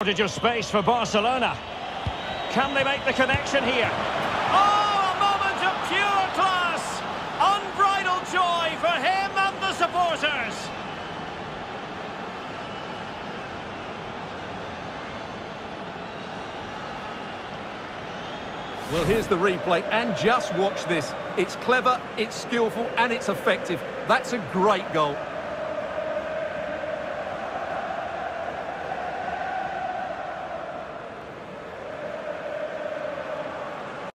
Shortage of space for Barcelona. Can they make the connection here? Oh, a moment of pure class! Unbridled joy for him and the supporters! Well, here's the replay, and just watch this. It's clever, it's skillful, and it's effective. That's a great goal.